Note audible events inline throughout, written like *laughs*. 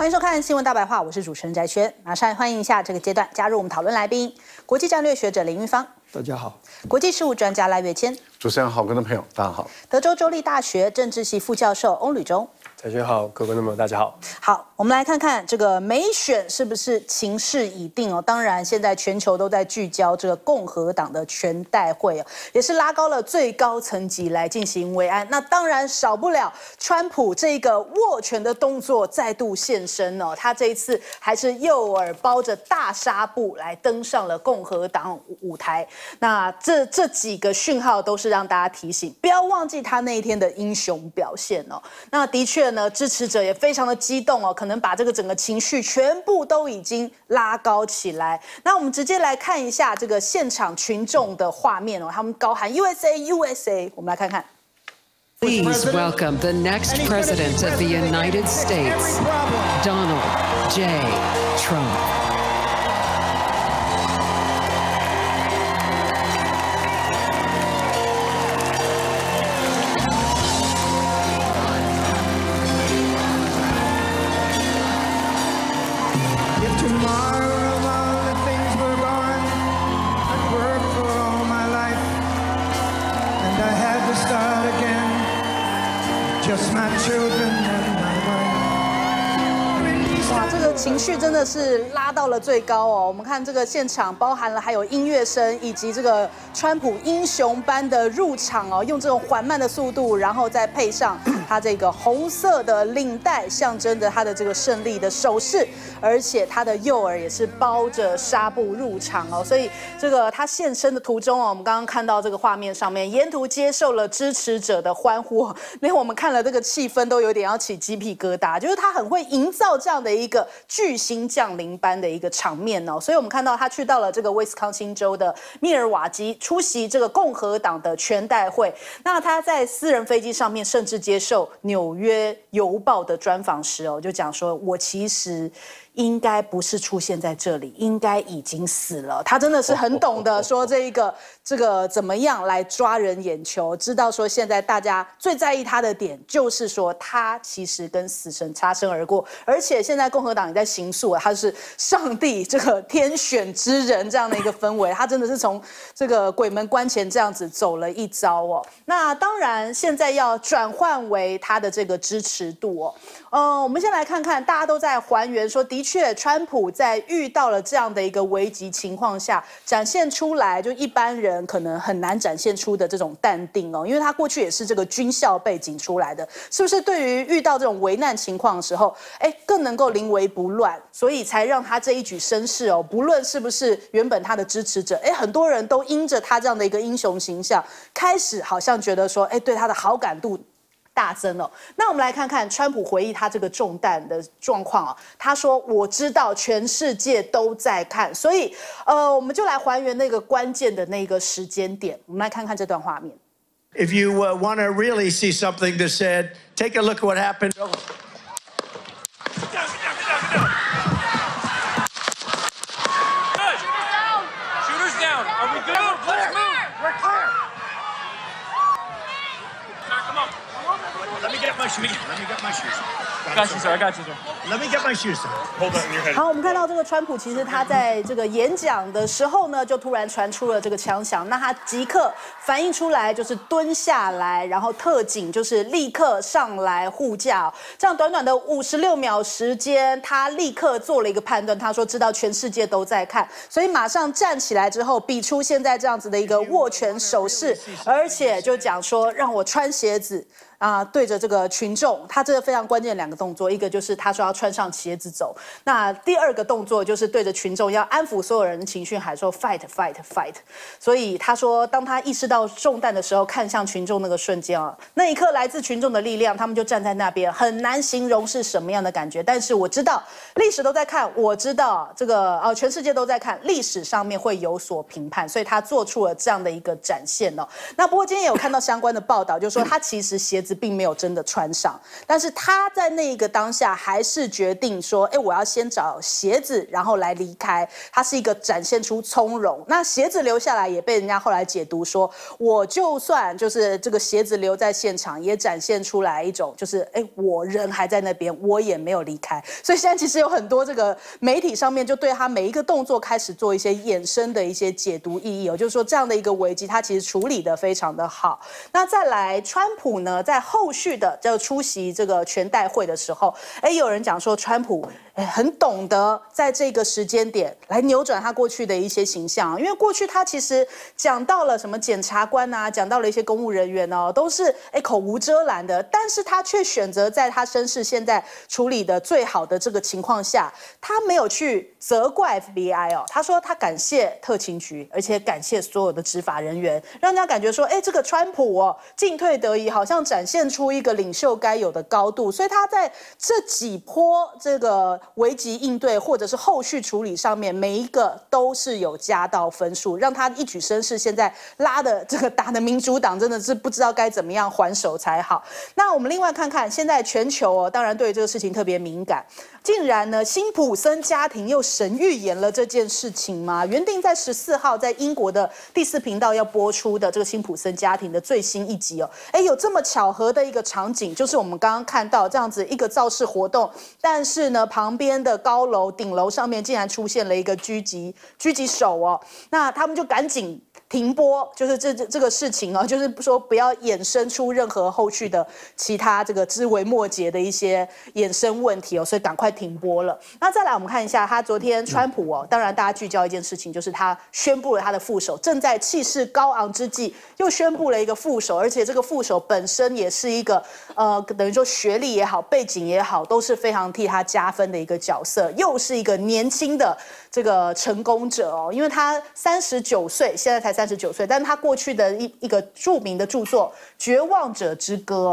欢迎收看《新闻大白话》，我是主持人翟轩。马上欢迎一下这个阶段加入我们讨论来宾，国际战略学者林玉芳，大家好；国际事务专家赖月谦，主持人好，观众朋友大家好；德州州立大学政治系副教授翁履中。大家好，各位观众朋友，大家好。好，我们来看看这个美选是不是情势已定哦？当然，现在全球都在聚焦这个共和党的全代会哦，也是拉高了最高层级来进行维安。那当然少不了川普这个握拳的动作再度现身哦。他这一次还是右耳包着大纱布来登上了共和党舞台。那这这几个讯号都是让大家提醒，不要忘记他那一天的英雄表现哦。那的确。呢，支持者也非常的激动哦，可能把这个整个情绪全部都已经拉高起来。那我们直接来看一下这个现场群众的画面哦，他们高喊 USA USA，我们来看看。Please welcome the next president of the United States, Donald J. Trump. 绪真的是拉到了最高哦！我们看这个现场，包含了还有音乐声，以及这个川普英雄般的入场哦，用这种缓慢的速度，然后再配上他这个红色的领带，象征着他的这个胜利的手势，而且他的右耳也是包着纱布入场哦，所以这个他现身的途中哦，我们刚刚看到这个画面上面，沿途接受了支持者的欢呼，那我们看了这个气氛都有点要起鸡皮疙瘩，就是他很会营造这样的一个。巨星降临般的一个场面哦，所以我们看到他去到了这个威斯康星州的密尔瓦基出席这个共和党的全代会。那他在私人飞机上面，甚至接受《纽约邮报》的专访时哦，就讲说：“我其实。”应该不是出现在这里，应该已经死了。他真的是很懂得 *laughs* 说这一个这个怎么样来抓人眼球，知道说现在大家最在意他的点就是说他其实跟死神擦身而过，而且现在共和党也在行诉，他是上帝这个天选之人这样的一个氛围，他真的是从这个鬼门关前这样子走了一遭哦。那当然现在要转换为他的这个支持度哦。呃，我们先来看看，大家都在还原说，的确，川普在遇到了这样的一个危急情况下，展现出来就一般人可能很难展现出的这种淡定哦，因为他过去也是这个军校背景出来的，是不是？对于遇到这种危难情况的时候，哎，更能够临危不乱，所以才让他这一举身世哦，不论是不是原本他的支持者，哎，很多人都因着他这样的一个英雄形象，开始好像觉得说，哎，对他的好感度。大增了。那我们来看看川普回忆他这个中弹的状况啊。他说：“我知道全世界都在看，所以呃，我们就来还原那个关键的那个时间点。我们来看看这段画面。” If you want to really see something that said, take a look at what happened. Let me get my shoes. Got you, sir. Got you, sir. Let me get my shoes. Hold on your head. 好，我们看到这个川普，其实他在这个演讲的时候呢，就突然传出了这个枪响，那他即刻反应出来，就是蹲下来，然后特警就是立刻上来护驾。这样短短的五十六秒时间，他立刻做了一个判断，他说知道全世界都在看，所以马上站起来之后，比出现在这样子的一个握拳手势，而且就讲说让我穿鞋子。啊，对着这个群众，他这个非常关键两个动作，一个就是他说要穿上鞋子走，那第二个动作就是对着群众要安抚所有人的情绪，还说 fight fight fight。所以他说，当他意识到中弹的时候，看向群众那个瞬间啊，那一刻来自群众的力量，他们就站在那边，很难形容是什么样的感觉。但是我知道历史都在看，我知道这个呃全世界都在看，历史上面会有所评判，所以他做出了这样的一个展现哦。那不过今天也有看到相关的报道，就说他其实鞋子。并没有真的穿上，但是他在那。那个当下还是决定说，哎，我要先找鞋子，然后来离开。他是一个展现出从容。那鞋子留下来也被人家后来解读说，我就算就是这个鞋子留在现场，也展现出来一种就是，哎，我人还在那边，我也没有离开。所以现在其实有很多这个媒体上面就对他每一个动作开始做一些衍生的一些解读意义哦，就是说这样的一个危机，他其实处理的非常的好。那再来，川普呢，在后续的就出席这个全代会的时候，哎，有人讲说川普。很懂得在这个时间点来扭转他过去的一些形象，因为过去他其实讲到了什么检察官啊，讲到了一些公务人员哦，都是哎口无遮拦的，但是他却选择在他身世现在处理的最好的这个情况下，他没有去责怪 FBI 哦，他说他感谢特勤局，而且感谢所有的执法人员，让人家感觉说，哎，这个川普哦进退得宜，好像展现出一个领袖该有的高度，所以他在这几波这个。危机应对或者是后续处理上面，每一个都是有加到分数，让他一举声势。现在拉的这个打的民主党真的是不知道该怎么样还手才好。那我们另外看看，现在全球哦，当然对这个事情特别敏感。竟然呢，辛普森家庭又神预言了这件事情吗？原定在十四号在英国的第四频道要播出的这个辛普森家庭的最新一集哦，哎，有这么巧合的一个场景，就是我们刚刚看到这样子一个造势活动，但是呢，旁旁边的高楼顶楼上面竟然出现了一个狙击狙击手哦，那他们就赶紧。停播就是这这这个事情啊，*laughs* 就是说不要衍生出任何后续的其他这个枝微末节的一些衍生问题哦，所以赶快停播了。那再来我们看一下，他昨天川普哦，当然大家聚焦一件事情，就是他宣布了他的副手，正在气势高昂之际，又宣布了一个副手，而且这个副手本身也是一个呃，等于说学历也好，背景也好，都是非常替他加分的一个角色，又是一个年轻的这个成功者哦，因为他三十九岁，现在才。三十九岁，但是他过去的一一个著名的著作《绝望者之歌》。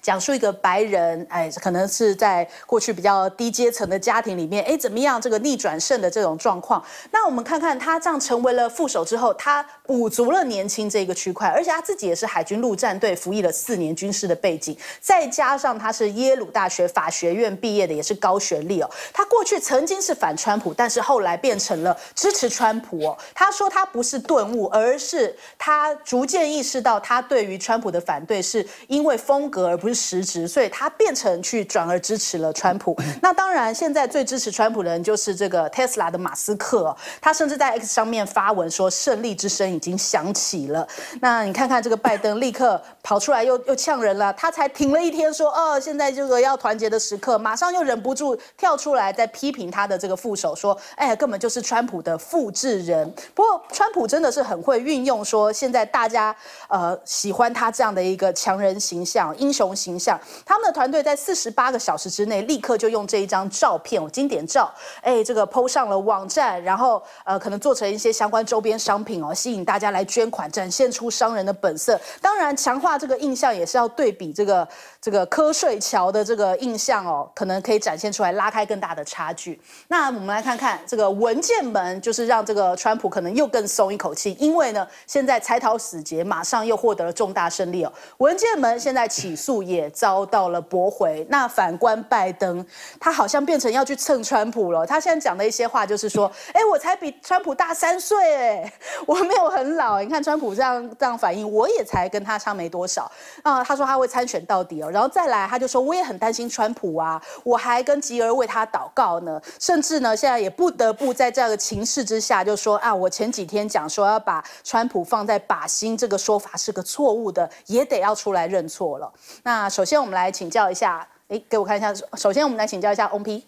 讲述一个白人，哎，可能是在过去比较低阶层的家庭里面，哎，怎么样这个逆转胜的这种状况？那我们看看他这样成为了副手之后，他补足了年轻这个区块，而且他自己也是海军陆战队服役了四年军事的背景，再加上他是耶鲁大学法学院毕业的，也是高学历哦。他过去曾经是反川普，但是后来变成了支持川普哦。他说他不是顿悟，而是他逐渐意识到，他对于川普的反对是因为风格而不。是实质，所以他变成去转而支持了川普。*laughs* 那当然，现在最支持川普的人就是这个特斯拉的马斯克，他甚至在 X 上面发文说胜利之声已经响起了。那你看看这个拜登立刻跑出来又又呛人了，他才停了一天说哦，现在这个要团结的时刻，马上又忍不住跳出来在批评他的这个副手说，哎，根本就是川普的复制人。不过川普真的是很会运用说现在大家呃喜欢他这样的一个强人形象、英雄。形象，他们的团队在四十八个小时之内，立刻就用这一张照片，经典照，哎，这个 PO 上了网站，然后呃，可能做成一些相关周边商品哦，吸引大家来捐款，展现出商人的本色。当然，强化这个印象也是要对比这个这个瞌睡桥的这个印象哦，可能可以展现出来，拉开更大的差距。那我们来看看这个文件门，就是让这个川普可能又更松一口气，因为呢，现在财讨死结，马上又获得了重大胜利哦。文件门现在起诉。也遭到了驳回。那反观拜登，他好像变成要去蹭川普了。他现在讲的一些话就是说：“ *laughs* 哎，我才比川普大三岁，哎，我没有很老。你看川普这样这样反应，我也才跟他差没多少啊。”他说他会参选到底哦。然后再来，他就说：“我也很担心川普啊，我还跟吉儿为他祷告呢。甚至呢，现在也不得不在这样的情势之下，就说啊，我前几天讲说要把川普放在靶心，这个说法是个错误的，也得要出来认错了。”那那首先我们来请教一下，哎，给我看一下。首先我们来请教一下 o P。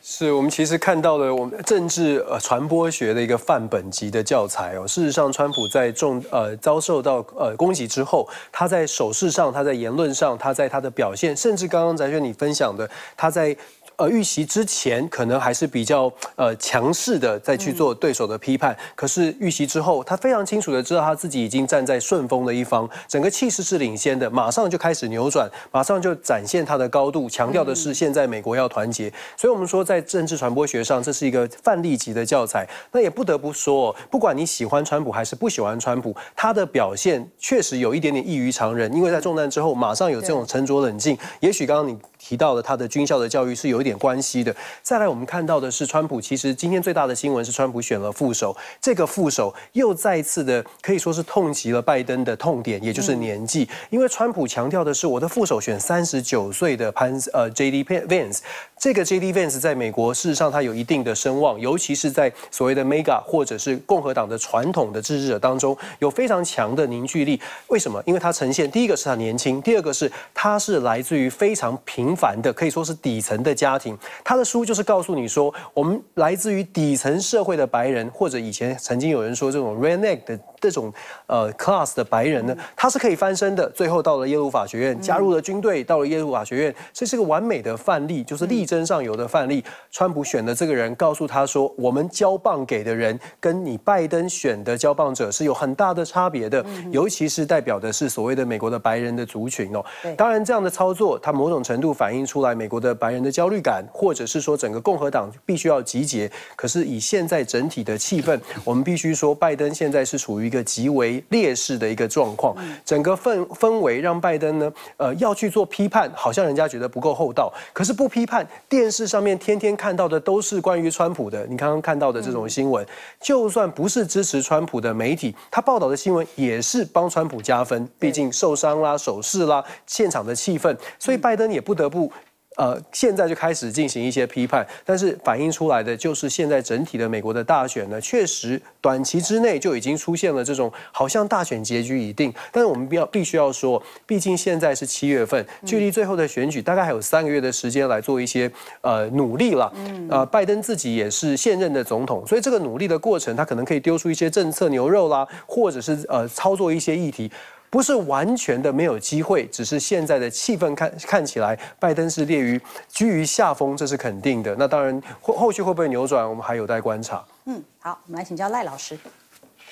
是我们其实看到了我们政治呃传播学的一个范本级的教材哦。事实上，川普在重呃遭受到呃攻击之后，他在手势上，他在言论上，他在他的表现，甚至刚刚翟轩你分享的，他在。呃，预习之前可能还是比较呃强势的，再去做对手的批判。可是预习之后，他非常清楚的知道他自己已经站在顺风的一方，整个气势是领先的，马上就开始扭转，马上就展现他的高度，强调的是现在美国要团结。所以，我们说在政治传播学上，这是一个范例级的教材。那也不得不说，不管你喜欢川普还是不喜欢川普，他的表现确实有一点点异于常人。因为在中弹之后，马上有这种沉着冷静。也许刚刚你。提到了他的军校的教育是有一点关系的。再来，我们看到的是川普，其实今天最大的新闻是川普选了副手，这个副手又再次的可以说是痛击了拜登的痛点，也就是年纪。因为川普强调的是，我的副手选三十九岁的潘呃 J D Vance，这个 J D Vance 在美国事实上他有一定的声望，尤其是在所谓的 Mega 或者是共和党的传统的支持者当中，有非常强的凝聚力。为什么？因为他呈现第一个是他年轻，第二个是他是来自于非常平平凡的，可以说是底层的家庭。他的书就是告诉你说，我们来自于底层社会的白人，或者以前曾经有人说这种 redneck 的这种呃 class 的白人呢，他是可以翻身的。最后到了耶鲁法学院，加入了军队，到了耶鲁法学院，这是个完美的范例，就是力争上游的范例。川普选的这个人告诉他说，我们交棒给的人，跟你拜登选的交棒者是有很大的差别的，尤其是代表的是所谓的美国的白人的族群哦。当然，这样的操作，它某种程度反映出来美国的白人的焦虑感，或者是说整个共和党必须要集结。可是以现在整体的气氛，我们必须说，拜登现在是处于一个极为劣势的一个状况，整个氛氛围让拜登呢，呃，要去做批判，好像人家觉得不够厚道。可是不批判，电视上面天天看到的都是关于川普的。你刚刚看到的这种新闻，就算不是支持川普的媒体，他报道的新闻也是帮川普加分。毕竟受伤啦、手势啦、现场的气氛，所以拜登也不得不。呃，现在就开始进行一些批判，但是反映出来的就是现在整体的美国的大选呢，确实短期之内就已经出现了这种好像大选结局已定。但是我们必要必须要说，毕竟现在是七月份，距离最后的选举大概还有三个月的时间来做一些呃努力了。呃，拜登自己也是现任的总统，所以这个努力的过程，他可能可以丢出一些政策牛肉啦，或者是呃操作一些议题。不是完全的没有机会，只是现在的气氛看看起来，拜登是列于居于下风，这是肯定的。那当然后后续会不会扭转，我们还有待观察。嗯，好，我们来请教赖老师。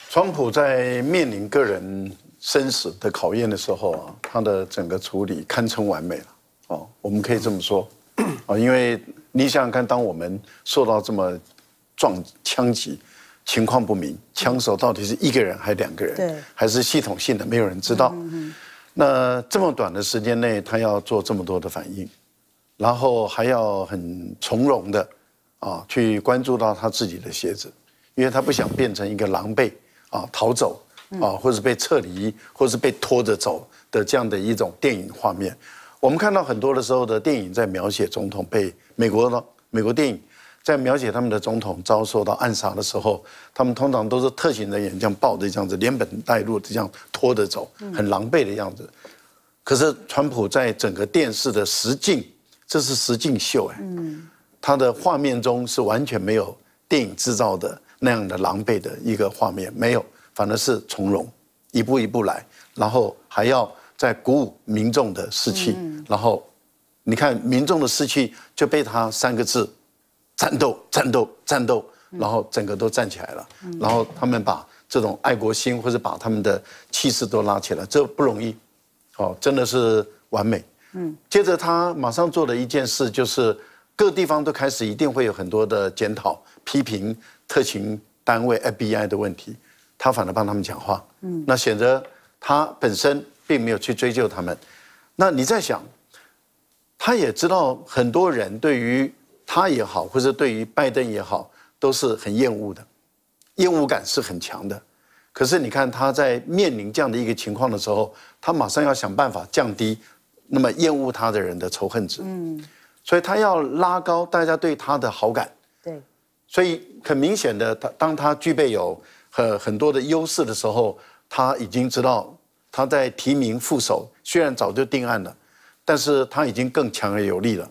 川普在面临个人生死的考验的时候啊，他的整个处理堪称完美了。哦，我们可以这么说。啊，因为你想想看，当我们受到这么撞枪击。情况不明，枪手到底是一个人还是两个人，还是系统性的，没有人知道。那这么短的时间内，他要做这么多的反应，然后还要很从容的啊去关注到他自己的鞋子，因为他不想变成一个狼狈啊逃走啊，或者被撤离，或者是被拖着走的这样的一种电影画面。我们看到很多的时候的电影在描写总统被美国的美国电影。在描写他们的总统遭受到暗杀的时候，他们通常都是特勤人员这样抱着这样子，连本带路的这样拖着走，很狼狈的样子。可是川普在整个电视的实境，这是实境秀哎，他的画面中是完全没有电影制造的那样的狼狈的一个画面，没有，反而是从容，一步一步来，然后还要再鼓舞民众的士气，然后你看民众的士气就被他三个字。战斗，战斗，战斗，然后整个都站起来了，然后他们把这种爱国心或者把他们的气势都拉起来，这不容易，哦，真的是完美。嗯，接着他马上做的一件事就是，各地方都开始一定会有很多的检讨、批评特勤单位 FBI 的问题，他反而帮他们讲话。嗯，那显得他本身并没有去追究他们。那你在想，他也知道很多人对于。他也好，或者对于拜登也好，都是很厌恶的，厌恶感是很强的。可是你看他在面临这样的一个情况的时候，他马上要想办法降低那么厌恶他的人的仇恨值。嗯，所以他要拉高大家对他的好感。对，所以很明显的，他当他具备有很很多的优势的时候，他已经知道他在提名副手虽然早就定案了，但是他已经更强而有力了。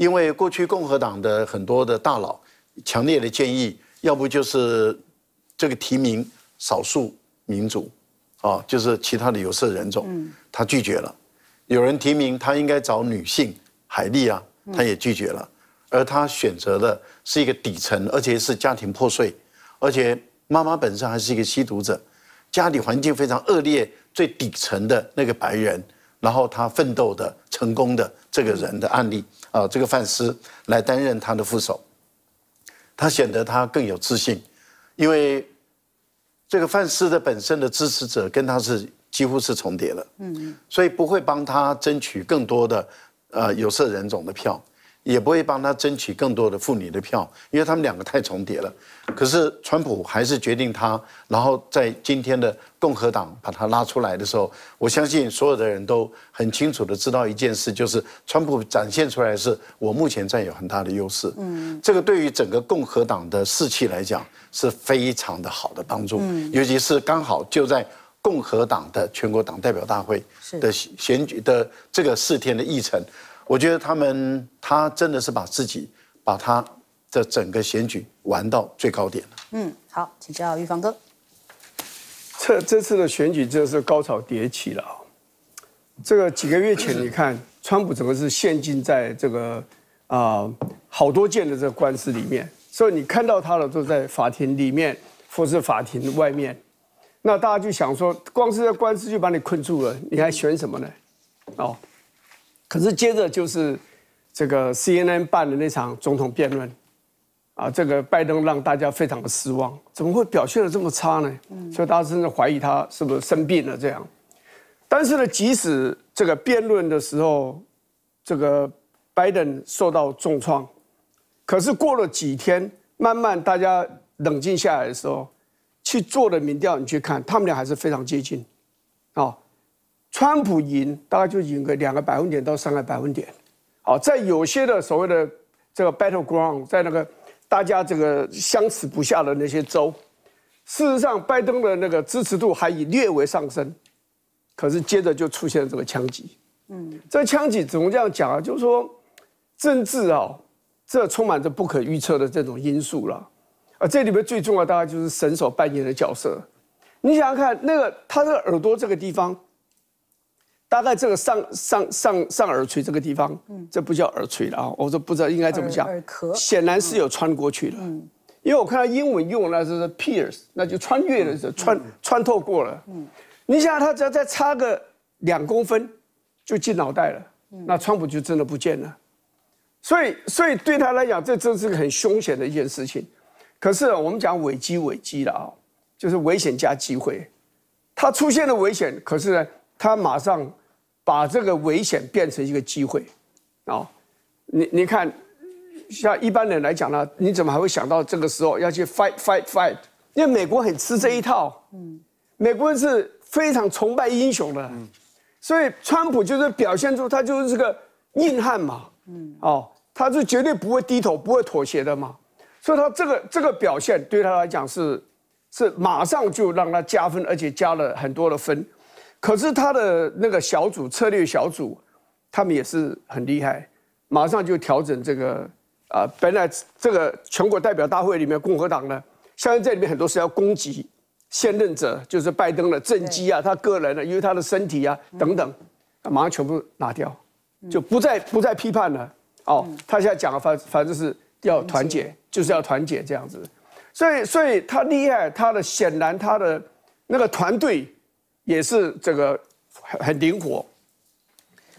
因为过去共和党的很多的大佬强烈的建议，要不就是这个提名少数民族，啊，就是其他的有色人种，他拒绝了。有人提名他应该找女性海莉啊，他也拒绝了。而他选择的是一个底层，而且是家庭破碎，而且妈妈本身还是一个吸毒者，家里环境非常恶劣，最底层的那个白人，然后他奋斗的成功的这个人的案例。啊，这个范斯来担任他的副手，他显得他更有自信，因为这个范斯的本身的支持者跟他是几乎是重叠了，嗯，所以不会帮他争取更多的呃有色人种的票，也不会帮他争取更多的妇女的票，因为他们两个太重叠了。可是川普还是决定他，然后在今天的共和党把他拉出来的时候，我相信所有的人都很清楚的知道一件事，就是川普展现出来是我目前占有很大的优势。嗯，这个对于整个共和党的士气来讲是非常的好的帮助，尤其是刚好就在。共和党的全国党代表大会的选举的这个四天的议程，我觉得他们他真的是把自己把他的整个选举玩到最高点了。嗯，好，请教玉芳哥。这这次的选举真的是高潮迭起了啊！这个几个月前，你看 *laughs* 川普整个是陷进在这个啊好多件的这个官司里面，所以你看到他了都在法庭里面或是法庭外面。那大家就想说，光是这官司就把你困住了，你还选什么呢？哦，可是接着就是这个 CNN 办的那场总统辩论，啊，这个拜登让大家非常的失望，怎么会表现的这么差呢？所以大家甚至怀疑他是不是生病了这样。但是呢，即使这个辩论的时候，这个拜登受到重创，可是过了几天，慢慢大家冷静下来的时候。去做的民调，你去看，他们俩还是非常接近，啊，川普赢大概就赢个两个百分点到三个百分点，好，在有些的所谓的这个 battle ground，在那个大家这个相持不下的那些州，事实上拜登的那个支持度还以略微上升，可是接着就出现了这个枪击，嗯，这枪击怎么这样讲啊？就是说政治啊，这充满着不可预测的这种因素了。啊，这里面最重要大概就是神手扮演的角色。你想想看，那个他这个耳朵这个地方，大概这个上上上上耳垂这个地方，嗯，这不叫耳垂了啊，我说不知道应该怎么讲，耳壳。显然是有穿过去的，嗯，因为我看到英文用的是 pierce，那就穿越的是穿穿透过了，嗯，你想他只要再差个两公分就进脑袋了，那川普就真的不见了，所以所以对他来讲，这真是个很凶险的一件事情。可是我们讲危机危机了啊，就是危险加机会，他出现了危险，可是呢，他马上把这个危险变成一个机会，啊，你你看，像一般人来讲呢，你怎么还会想到这个时候要去 fight fight fight？因为美国很吃这一套，嗯，美国人是非常崇拜英雄的，嗯。所以川普就是表现出他就是个硬汉嘛，嗯，哦，他是绝对不会低头、不会妥协的嘛。所以他这个这个表现对他来讲是是马上就让他加分，而且加了很多的分。可是他的那个小组策略小组，他们也是很厉害，马上就调整这个啊，本来这个全国代表大会里面共和党呢，相信这里面很多是要攻击现任者，就是拜登的政绩啊，他个人的，因为他的身体啊等等，马上全部拿掉，就不再不再批判了。哦，他现在讲的反反正是要团结。就是要团结这样子，所以所以他厉害，他的显然他的那个团队也是这个很很灵活。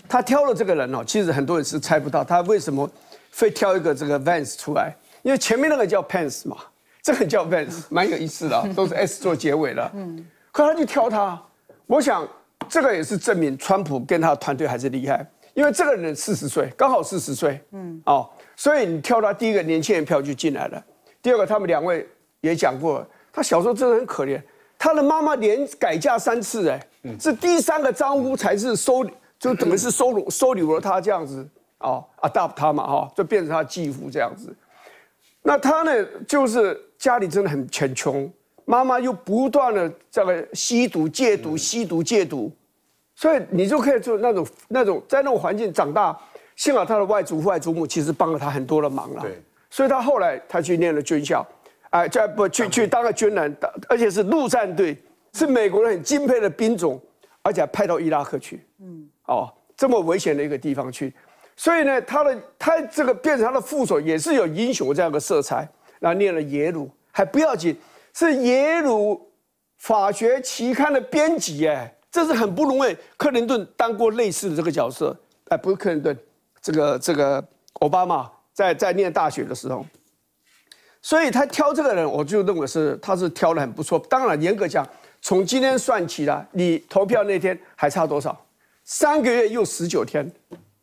他挑了这个人哦，其实很多人是猜不到他为什么会挑一个这个 Vance 出来，因为前面那个叫 Pence 嘛，这个叫 Vance，蛮有意思的，*laughs* 都是 S 做结尾的。嗯，可他就挑他，我想这个也是证明川普跟他的团队还是厉害，因为这个人四十岁，刚好四十岁。嗯，哦。所以你挑他第一个年轻人票就进来了，第二个他们两位也讲过，他小时候真的很可怜，他的妈妈连改嫁三次，哎，是第三个丈夫才是收，就等于是收留收留了他这样子，哦，adopt 他嘛，哈，就变成他继父这样子。那他呢，就是家里真的很很穷，妈妈又不断的这个吸毒戒毒吸毒戒毒，所以你就可以做那种那种在那种环境长大。幸好他的外祖父、外祖母其实帮了他很多的忙了，对，所以他后来他去念了军校，哎，在不去去当个军人，而且是陆战队，是美国人很敬佩的兵种，而且还派到伊拉克去，嗯，哦，这么危险的一个地方去，所以呢，他的他这个变成他的副手也是有英雄这样的色彩，然后念了耶鲁还不要紧，是耶鲁法学期刊的编辑，哎，这是很不容易。克林顿当过类似的这个角色，哎，不是克林顿。这个这个奥巴马在在念大学的时候，所以他挑这个人，我就认为是他是挑的很不错。当然严格讲，从今天算起来，你投票那天还差多少？三个月又十九天，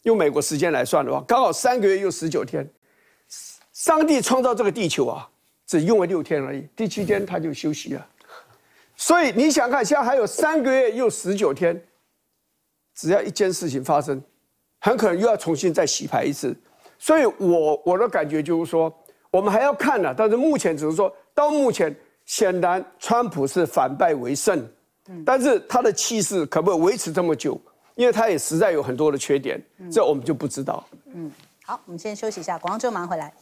用美国时间来算的话，刚好三个月又十九天。上帝创造这个地球啊，只用了六天而已，第七天他就休息了。所以你想看，现在还有三个月又十九天，只要一件事情发生，很可能又要重新再洗牌一次。所以我我的感觉就是说，我们还要看呢，但是目前只是说到目前，显然川普是反败为胜，但是他的气势可不可以维持这么久？因为他也实在有很多的缺点，这我们就不知道。嗯好，我们先休息一下，广告之后马上回来。